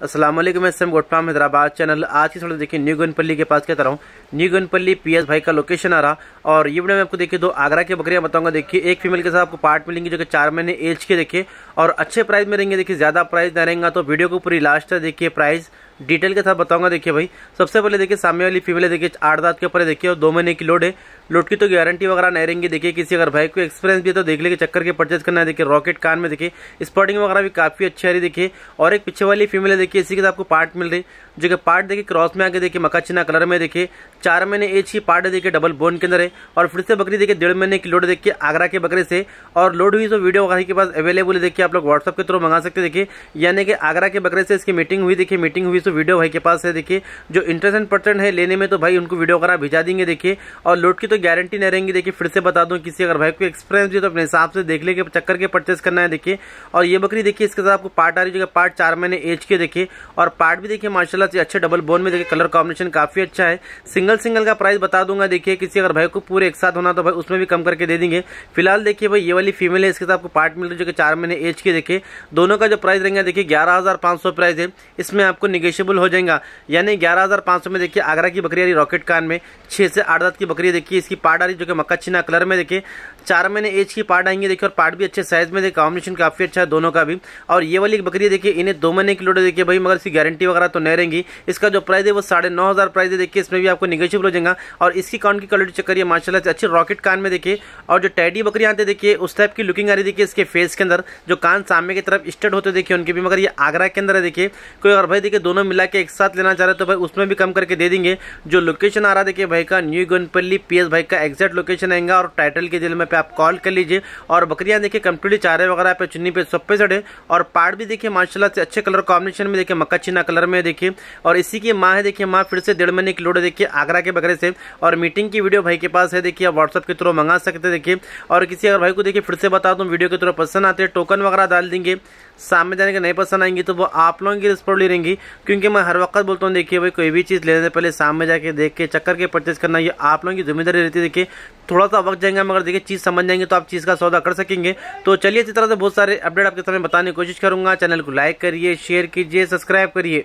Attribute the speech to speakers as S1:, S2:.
S1: असलम मैं सम गोटपाम हैदराबाद चैनल। आज की थोड़ा देखिए न्यू गनपल्ली के पास कहता रहा हूँ। न्यू गनपल्ली पीएस भाई का लोकेशन आ रहा। और ये वीडियो में आपको देखिए दो आगरा के बकरियाँ बताऊँगा। देखिए, एक फीमेल के साथ आपको पार्ट मिलेंगे जो कि चार महीने एज के, देखिए। और अच्छे प्राइस में रहेंगे। देखिए, ज़्यादा प्राइस न रहेंगे तो वीडियो को पूरी लास्ट तक देखिए प्राइस डिटेल के साथ बताऊँगा। देखिए भाई, सबसे पहले देखिए सामने वाली फीमेल देखिए आठ दांत के ऊपर देखिए, और दो महीने की लोड है। लोड की तो गारंटी वगैरह नहीं रहेंगी। देखिए, किसी अगर भाई को एक्सपीरियंस भी है तो देख लेके चक्कर के परचेज करना है। देखिए रॉकेट कान में देखिए स्पॉटिंग वगैरह भी काफ़ी अच्छी आ रही देखिए, और एक पीछे वाली फीमेल है देखिए, इसी के साथ आपको पार्ट मिल रही जो कि पार्ट देखिए क्रॉस में आगे देखिए मकाचिना कलर में देखिए चार महीने एज की पार्ट देखिए डबल बोन के अंदर है, और फिर से बकरी देखिए डेढ़ महीने की लोड देखिए आगरा के बकरे से, और लोड हुई तो वीडियो वगैरह के पास अवेलेबल है देखिए आप लोग व्हाट्सअप के थ्रू मंगा सकते देखिए यानी कि आगरा के बकरे से इसकी मीटिंग हुई देखिए मीटिंग हुई तो वीडियो भाई के पास है देखिए जो इंटरेस्ट पर्सन है, लेने में तो भाई उनको वीडियो वगैरह भिजा देंगे देखिए और लोड की तो गारंटी नहीं रहेंगी देखिए फिर से बता दूँ, किसी अगर भाई को एक्सपीरियंस भी तो अपने हिसाब से देख ले चक्कर के परचेस करना है देखिए और ये बकरी देखिए इसके साथ आपको पार्ट आ रही है पार्ट चार महीने एज के देखिए और पार्ट भी देखिए माशाला से अच्छे डबल बोन में देखिए कलर कॉम्बिनेशन काफ़ी अच्छा है। सिंगल सिंगल का प्राइस बता दूँगा, देखिए किसी अगर भाई को पूरे एक साथ होना तो भाई उसमें भी कम करके दे देंगे। फ़िलहाल देखिए भाई, ये वाली फीमेल है, इसके साथ आपको पार्ट मिल रही है जो कि चार महीने एज के, देखिए। दोनों का जो प्राइस रहेंगे, देखिए, ग्यारह हज़ार सौ प्राइस है। इसमें आपको निगेशियबल हो जाएगा। यानी ग्यारह हज़ार सौ में देखिए, आगरा की बकरी आ रही रॉकेट कान में। छह से आठ दात की बकरी देखिए, इसकी पार्ट आ रही जो कि मक्का छिना कलर में, देखिए। चार महीने एज की पार्ट आएँगे, देखिए, और पार्ट भी अच्छे साइज़ में, देखिए कॉम्बिनेशन काफ़ी अच्छा है दोनों का भी। और ये वाली बकरी देखिए, इन्हें दो महीने की लोड देखिए भाई, मगर इसकी गारंटी वगैरह तो नहीं रहेंगी। इसका जो प्राइस है वो साढ़े नौ हज़ार प्राइस है। देखिए, इसमें भी आपको निगेशियबल हो जाएगा। और इसकी काउंट की क्वालिटी चेक करिए माशाला से अच्छी रॉकेट कान में देखिए। और जो टैडी बकरी आते देखिए, उस टाइप की लुकिंग आ रही देखिए, इसके फेस के अंदर। जो कान सामने की तरफ़ स्टेट होते देखिए, उनके भी। मगर ये आगरा के अंदर है, देखिए। कोई अगर भाई, देखिए, दोनों मिला के एक साथ लेना चाह रहे तो भाई, उसमें भी कम करके दे देंगे। जो लोकेशन आ रहा देखिए, भाई का न्यू गनपल्ली पीएस भाई का एक्जैक्ट लोकेशन आएगा। और टाइटल के जेल में पे आप कॉल कर लीजिए। और बकरियाँ, देखिए कंप्लीटली चारे वगैरह पे चुन्नी पे सब पे चढ़े। और पार्ट भी, देखिए, माशाल्लाह से अच्छे कलर कॉम्बिनेशन में, देखिए मक्का चीना कलर में, देखिए। और इसी की माँ है, देखिए माँ, फिर से डेढ़ महीने की लोड है, देखिए आगरा के बकरे से। और मीटिंग की वीडियो भाई के पास है, देखिए आप व्हाट्सअप के थ्रू मंगा सकते देखिए। और किसी अगर भाई को, देखिए, फिर से बता दूँ वीडियो के थ्रू पसंद आते हैं टोकन वगैरह डाल देंगे। सामने जाने के नहीं पसंद आएँगी तो वो आप लोगों की रिस्पॉन्सिबिलिटी रहेंगी। क्योंकि मैं हर वक्त बोलता हूँ, देखिए भाई, कोई भी चीज़ लेने से पहले सामने जाके देख के चक्कर के परचेज करना, ये आप लोगों की ज़िम्मेदारी रहती है, देखिए। थोड़ा सा वक्त जाएँगे, मगर देखिए, चीज़ समझ जाएँगे तो आप चीज़ का सौदा कर सकेंगे। तो चलिए, इसी तरह से बहुत सारे अपडेट आपके सामने बताने की कोशिश करूँगा। चैनल को लाइक करिए शेयर कीजिए सब्सक्राइब करिए।